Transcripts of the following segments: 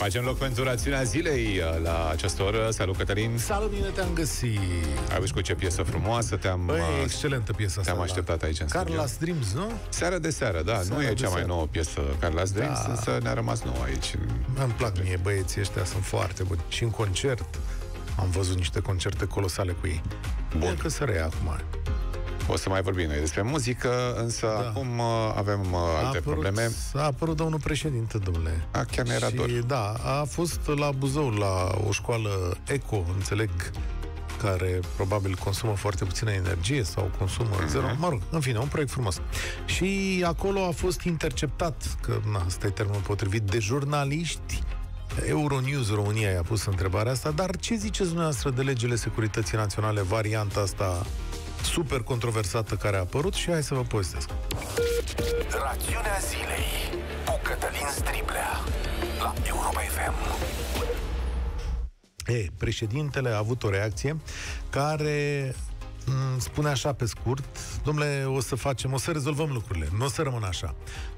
Facem loc pentru rațiunea zilei uh, la această oră. Salut, Cătălin! Salut, bine te-am găsit! Ai văzut cu ce piesă frumoasă te-am... Băi, uh, excelentă piesa asta. Te-am da. așteptat aici în Carla studio. Dreams, nu? Seară de seară, da, Seara nu e de cea mai seară. nouă piesă Carla's Dreams, Da. însă ne-a rămas nouă aici. Îmi plac mie băieții ăștia, sunt foarte buni. Și în concert am văzut niște concerte colosale cu ei. Bun. Bun. că să reia acum. O să mai vorbim noi despre muzică, însă Da. acum uh, avem uh, alte a apărut, probleme. A apărut domnul președinte, domnule. A, chiar ne era și, dor. da, a fost la Buzău, la o școală eco, înțeleg, care probabil consumă foarte puțină energie sau consumă Mhm. mm-hmm. zero. Mă rog, în fine, un proiect frumos. Și acolo a fost interceptat, că na, asta e termenul potrivit, de jurnaliști Euronews România i-a pus întrebarea asta, dar ce ziceți dumneavoastră de legile securității naționale, varianta asta super controversată care a apărut și hai să vă povestesc. Rațiunea zilei cu Cătălin Striblea la Europa FM. E, președintele a avut o reacție care m, spune așa pe scurt, domnule, o să facem, o să rezolvăm lucrurile, nu o să rămână așa.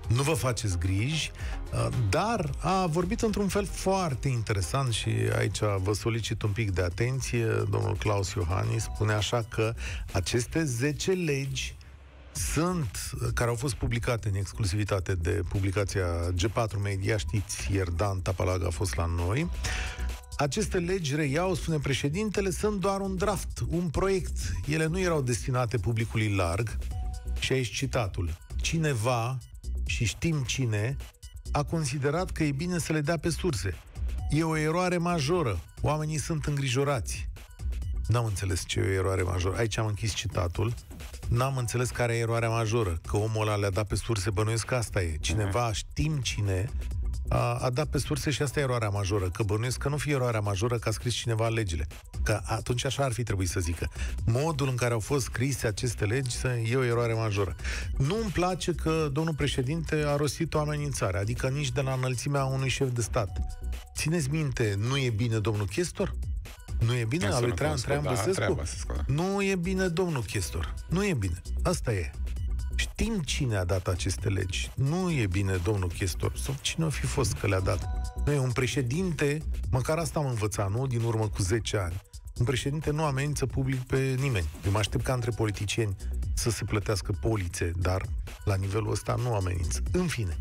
Nu vă faceți griji, uh, dar a vorbit într-un fel foarte interesant și aici vă solicit un pic de atenție. Domnul Claus Iohannis spune așa că aceste 10 legi sunt, care au fost publicate în exclusivitate de publicația G4 Media, știți, ieri Dan Tapalag a fost la noi, aceste legi reiau, spune președintele, sunt doar un draft, un proiect. Ele nu erau destinate publicului larg. Și aici citatul. Cineva, și știm cine, a considerat că e bine să le dea pe surse. E o eroare majoră. Oamenii sunt îngrijorați. N-am înțeles ce e o eroare majoră. Aici am închis citatul. N-am înțeles care e eroarea majoră. Că omul ăla le-a dat pe surse, bănuiesc că asta e. Cineva, știm cine, a, a dat pe surse și asta e eroarea majoră. Că bănuiesc că nu fie eroarea majoră că a scris cineva legile. Că atunci așa ar fi trebuit să zică. Modul în care au fost scrise aceste legi să- e o eroare majoră. Nu îmi place că domnul președinte a rostit o amenințare, adică nici de la înălțimea unui șef de stat. Țineți minte, nu e bine domnul Chestor? Nu e bine? Ia Al să lui nu Traian cunosc, Traian da, Băsescu? Traian Băsescu, da. Nu e bine, domnul Chestor. Nu e bine. Asta e. Știm cine a dat aceste legi. Nu e bine, domnul Chestor. Sau cine o fi fost că le-a dat. Nu e un președinte, măcar asta am învățat, nu? Din urmă cu 10 ani. Un președinte nu amenință public pe nimeni. Eu mă aștept ca între politicieni să se plătească polițe, dar la nivelul ăsta nu amenință. În fine.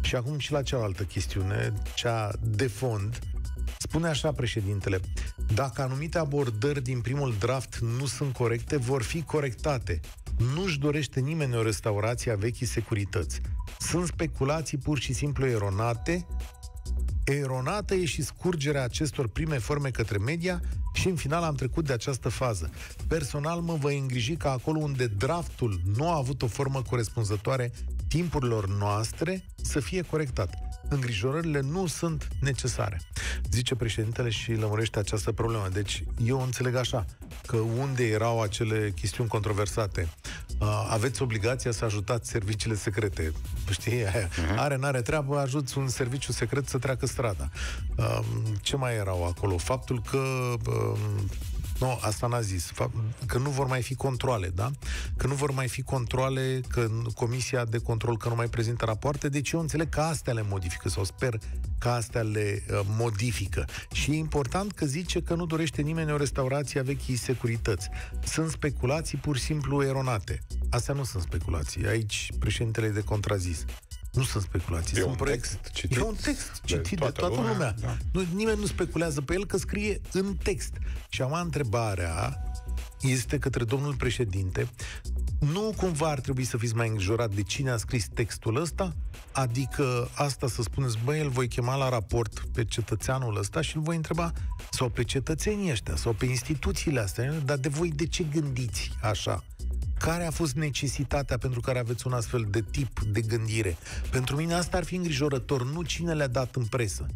Și acum și la cealaltă chestiune, cea de fond, Spune așa președintele, dacă anumite abordări din primul draft nu sunt corecte, vor fi corectate. Nu-și dorește nimeni o restaurație a vechii securități. Sunt speculații pur și simplu eronate, eronată e și scurgerea acestor prime forme către media și în final am trecut de această fază. Personal mă voi îngriji ca acolo unde draftul nu a avut o formă corespunzătoare timpurilor noastre să fie corectat. Îngrijorările nu sunt necesare. Zice președintele și lămurește această problemă. Deci eu înțeleg așa, că unde erau acele chestiuni controversate, uh, aveți obligația să ajutați serviciile secrete. Știi, aia, are, n-are treabă, ajuți un serviciu secret să treacă strada. Uh, ce mai erau acolo? Faptul că uh, nu, asta n-a zis. Fapt, că nu vor mai fi controle, da? Că nu vor mai fi controle, că Comisia de Control că nu mai prezintă rapoarte, deci eu înțeleg că astea le modifică sau sper că astea le uh, modifică. Și e important că zice că nu dorește nimeni o restaurație a vechii securități. Sunt speculații pur și simplu eronate. Astea nu sunt speculații. Aici președintele e de contrazis. Nu sunt speculații. E sunt un proiecte. text citit E un text de citit de toată toată lumea. lumea, da. Nu, nimeni nu speculează pe el că scrie în text. Și am întrebarea este către domnul președinte, nu cumva ar trebui să fiți mai îngrijorat de cine a scris textul ăsta? Adică asta să spuneți, băi, îl voi chema la raport pe cetățeanul ăsta și îl voi întreba, sau pe cetățenii ăștia, sau pe instituțiile astea, dar de voi de ce gândiți așa? Care a fost necesitatea pentru care aveți un astfel de tip de gândire? Pentru mine asta ar fi îngrijorător, nu cine le-a dat în presă.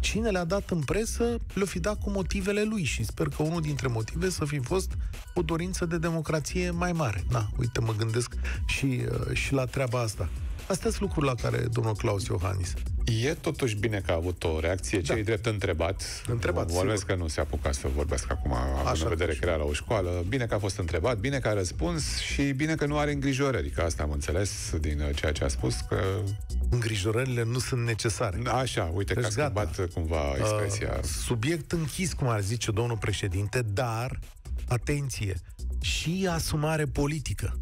Cine le-a dat în presă, le-o fi dat cu motivele lui și sper că unul dintre motive să fi fost o dorință de democrație mai mare. Na, uite, mă gândesc și, uh, și la treaba asta. Astea sunt lucruri la care domnul Claus Iohannis. E totuși bine că a avut o reacție, ce Da. e drept întrebat. Întrebat, Vorbesc sigur. că nu se apuca să vorbesc acum, având Așa în vedere că că era la o școală. Bine că a fost întrebat, bine că a răspuns și bine că nu are îngrijorări. Că asta am înțeles din uh, ceea ce a spus, că îngrijorările nu sunt necesare. Așa, uite Deci că a schimbat gata. cumva expresia. Uh, subiect închis, cum ar zice domnul președinte, dar, atenție, și asumare politică.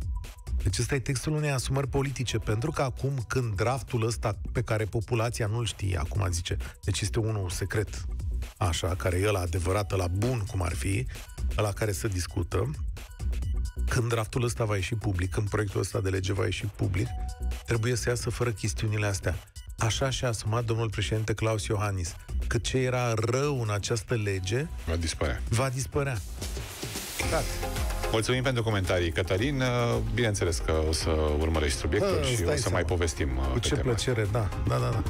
Deci ăsta e textul unei asumări politice, pentru că acum când draftul ăsta pe care populația nu-l știe, acum zice, deci este unul secret, așa, care e ăla adevărat, la bun, cum ar fi, la care să discută, când draftul ăsta va ieși public, când proiectul ăsta de lege va ieși public, trebuie să iasă fără chestiunile astea. Așa și-a asumat domnul președinte Claus Iohannis, că ce era rău în această lege Va dispărea. va dispărea. Da. Mulțumim pentru comentarii, Cătălin. Uh, Bineînțeles că o să urmărești subiectul Bă, și îți o dai să seama. mai povestim uh, Cu pe ce tema. plăcere, da, da, da, da.